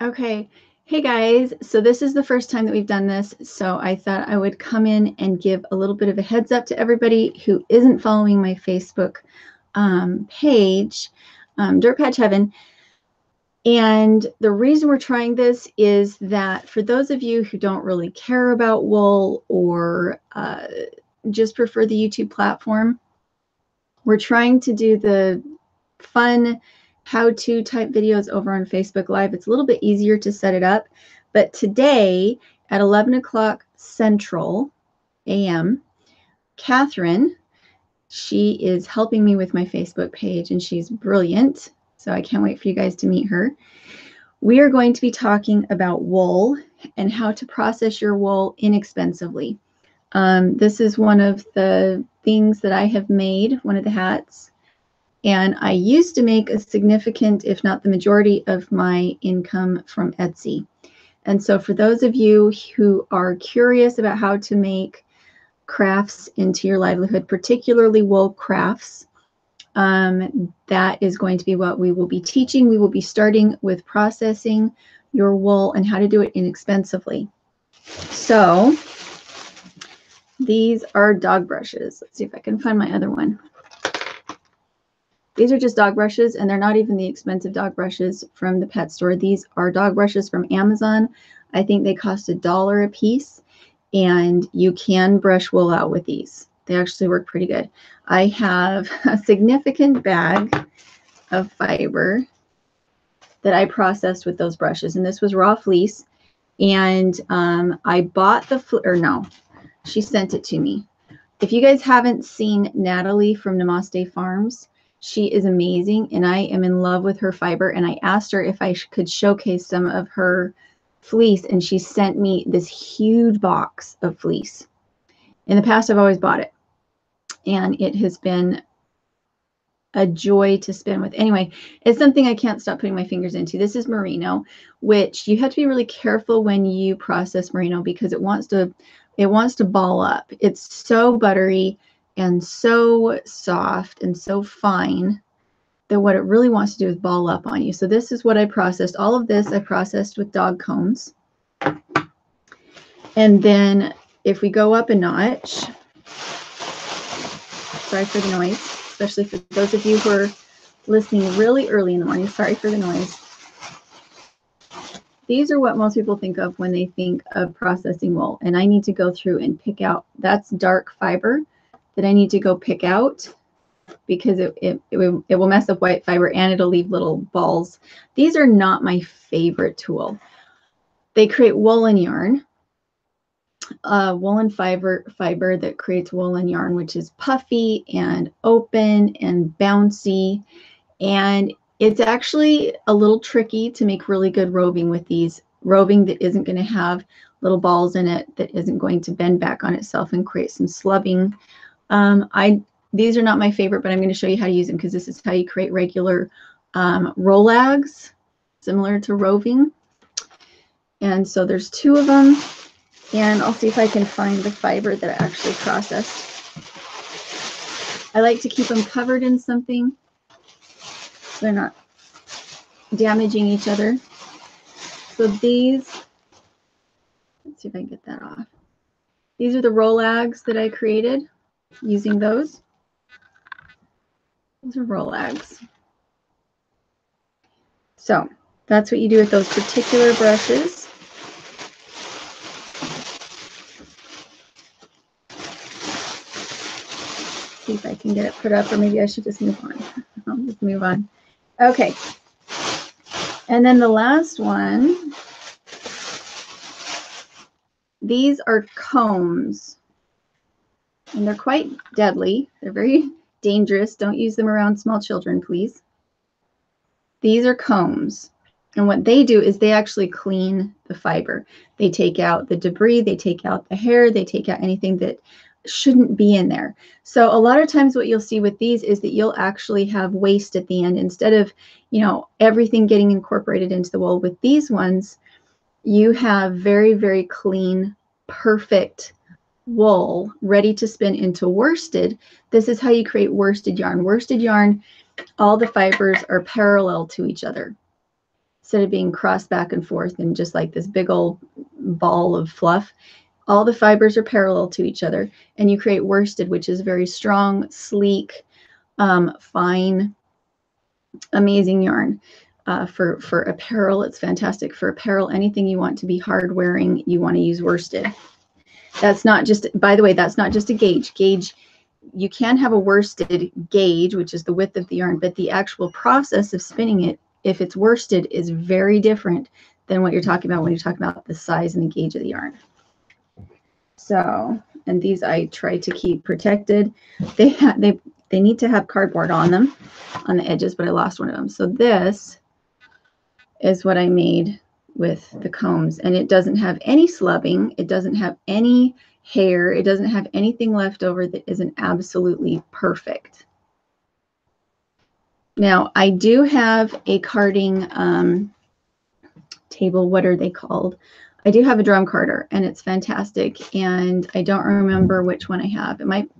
Okay. Hey guys, so this is the first time that we've done this, so I thought I would come in and give a little bit of a heads up to everybody who isn't following my Facebook um, page, um, Dirt Patch Heaven. And the reason we're trying this is that for those of you who don't really care about wool or uh, just prefer the YouTube platform, we're trying to do the fun how-to type videos over on Facebook Live. It's a little bit easier to set it up. But today at 11 o'clock Central AM, Catherine, she is helping me with my Facebook page and she's brilliant. So I can't wait for you guys to meet her. We are going to be talking about wool and how to process your wool inexpensively. Um, this is one of the things that I have made, one of the hats and I used to make a significant, if not the majority of my income from Etsy. And so for those of you who are curious about how to make crafts into your livelihood, particularly wool crafts, um, that is going to be what we will be teaching. We will be starting with processing your wool and how to do it inexpensively. So these are dog brushes. Let's see if I can find my other one. These are just dog brushes, and they're not even the expensive dog brushes from the pet store. These are dog brushes from Amazon. I think they cost a dollar a piece, and you can brush wool out with these. They actually work pretty good. I have a significant bag of fiber that I processed with those brushes, and this was raw fleece. And um, I bought the, or no, she sent it to me. If you guys haven't seen Natalie from Namaste Farms, she is amazing and I am in love with her fiber. And I asked her if I could showcase some of her fleece and she sent me this huge box of fleece. In the past, I've always bought it and it has been a joy to spin with. Anyway, it's something I can't stop putting my fingers into. This is merino, which you have to be really careful when you process merino because it wants to it wants to ball up. It's so buttery and so soft and so fine that what it really wants to do is ball up on you. So this is what I processed. All of this I processed with dog cones. And then if we go up a notch, sorry for the noise, especially for those of you who are listening really early in the morning, sorry for the noise. These are what most people think of when they think of processing wool. And I need to go through and pick out, that's dark fiber that I need to go pick out because it, it, it, will, mess up white fiber and it'll leave little balls. These are not my favorite tool. They create woolen yarn, uh, woolen fiber, fiber that creates woolen yarn, which is puffy and open and bouncy. And it's actually a little tricky to make really good roving with these. Roving that isn't going to have little balls in it, that isn't going to bend back on itself and create some slubbing um, I These are not my favorite, but I'm going to show you how to use them because this is how you create regular um, rolags, similar to roving. And so there's two of them. And I'll see if I can find the fiber that I actually processed. I like to keep them covered in something so they're not damaging each other. So these, let's see if I can get that off. These are the rolags that I created using those. Those are rolags. So that's what you do with those particular brushes. See if I can get it put up, or maybe I should just move on. I'll just move on. Okay. And then the last one, these are combs and they're quite deadly. They're very dangerous. Don't use them around small children, please. These are combs. And what they do is they actually clean the fiber. They take out the debris, they take out the hair, they take out anything that shouldn't be in there. So a lot of times what you'll see with these is that you'll actually have waste at the end instead of, you know, everything getting incorporated into the wool. With these ones, you have very, very clean, perfect wool ready to spin into worsted, this is how you create worsted yarn. Worsted yarn, all the fibers are parallel to each other. instead of being crossed back and forth and just like this big old ball of fluff. All the fibers are parallel to each other, and you create worsted, which is very strong, sleek, um, fine, amazing yarn. Uh, for for apparel, it's fantastic for apparel. Anything you want to be hard wearing, you want to use worsted. That's not just, by the way, that's not just a gauge. Gauge, you can have a worsted gauge, which is the width of the yarn, but the actual process of spinning it, if it's worsted, is very different than what you're talking about when you're talking about the size and the gauge of the yarn. So, and these I try to keep protected. They have they they need to have cardboard on them on the edges, but I lost one of them. So this is what I made with the combs and it doesn't have any slubbing. It doesn't have any hair. It doesn't have anything left over that isn't absolutely perfect. Now I do have a carding um, table. What are they called? I do have a drum carder and it's fantastic. And I don't remember which one I have. It might,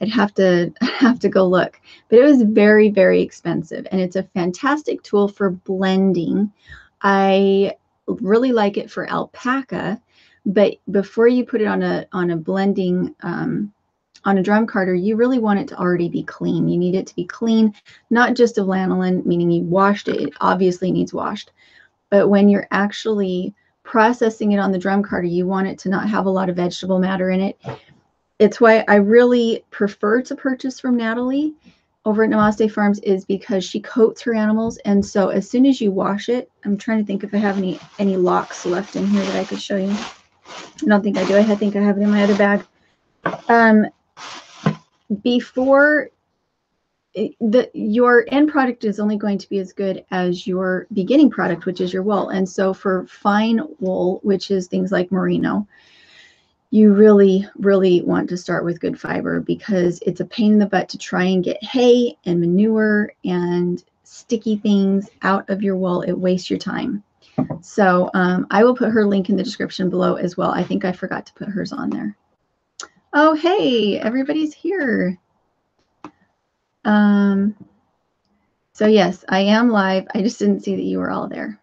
I'd have to have to go look, but it was very, very expensive. And it's a fantastic tool for blending. I really like it for alpaca, but before you put it on a on a blending um, on a drum carder, you really want it to already be clean. You need it to be clean, not just of lanolin, meaning you washed it. It obviously needs washed. But when you're actually processing it on the drum carder, you want it to not have a lot of vegetable matter in it. It's why I really prefer to purchase from Natalie over at Namaste Farms is because she coats her animals. And so as soon as you wash it, I'm trying to think if I have any any locks left in here that I could show you. I don't think I do. I think I have it in my other bag. Um, before the your end product is only going to be as good as your beginning product, which is your wool. And so for fine wool, which is things like merino, you really, really want to start with good fiber because it's a pain in the butt to try and get hay and manure and sticky things out of your wool. It wastes your time. So um, I will put her link in the description below as well. I think I forgot to put hers on there. Oh, hey, everybody's here. Um, so yes, I am live. I just didn't see that you were all there.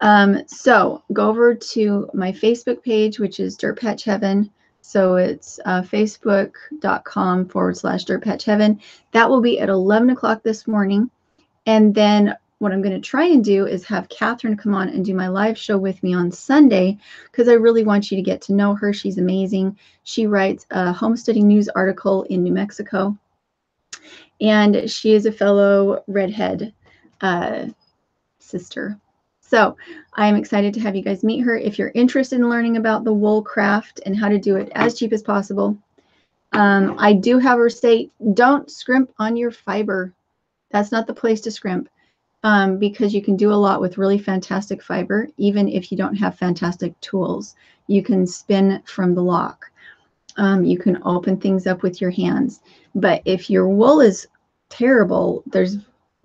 Um, so go over to my Facebook page, which is Dirt Patch Heaven. So it's uh, facebook.com forward slash Dirt Patch Heaven. That will be at 11 o'clock this morning. And then what I'm going to try and do is have Catherine come on and do my live show with me on Sunday because I really want you to get to know her. She's amazing. She writes a homesteading news article in New Mexico, and she is a fellow redhead uh, sister. So I'm excited to have you guys meet her. If you're interested in learning about the wool craft and how to do it as cheap as possible, um, I do have her say, don't scrimp on your fiber. That's not the place to scrimp um, because you can do a lot with really fantastic fiber, even if you don't have fantastic tools. You can spin from the lock. Um, you can open things up with your hands. But if your wool is terrible, there's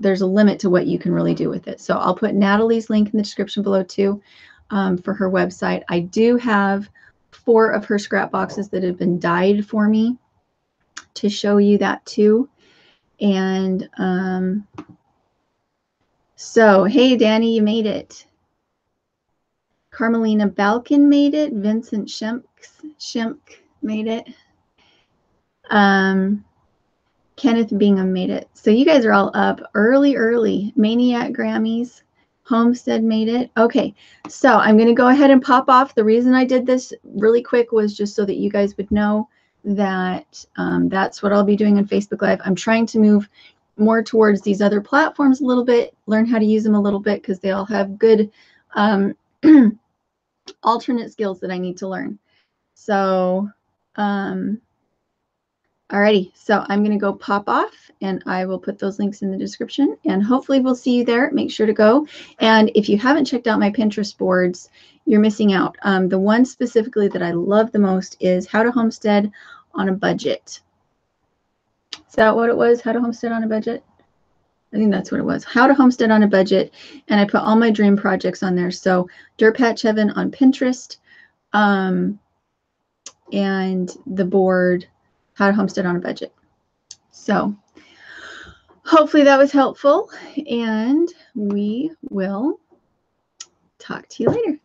there's a limit to what you can really do with it. So I'll put Natalie's link in the description below too um, for her website. I do have four of her scrap boxes that have been dyed for me to show you that too. And um, so, hey, Danny, you made it. Carmelina Balkin made it. Vincent Shemk, Shemk made it. Um, Kenneth Bingham made it. So you guys are all up early, early. Maniac Grammys. Homestead made it. Okay, so I'm going to go ahead and pop off. The reason I did this really quick was just so that you guys would know that um, that's what I'll be doing on Facebook Live. I'm trying to move more towards these other platforms a little bit, learn how to use them a little bit because they all have good um, alternate skills that I need to learn. So, um, alrighty, so I'm going to go pop off and I will put those links in the description and hopefully we'll see you there. Make sure to go. And if you haven't checked out my Pinterest boards, you're missing out. Um, the one specifically that I love the most is how to homestead on a budget. Is that what it was? How to homestead on a budget? I think that's what it was. How to homestead on a budget. And I put all my dream projects on there. So Dirt Patch Heaven on Pinterest. Um, and the board, How to Homestead on a Budget. So hopefully that was helpful. And we will talk to you later.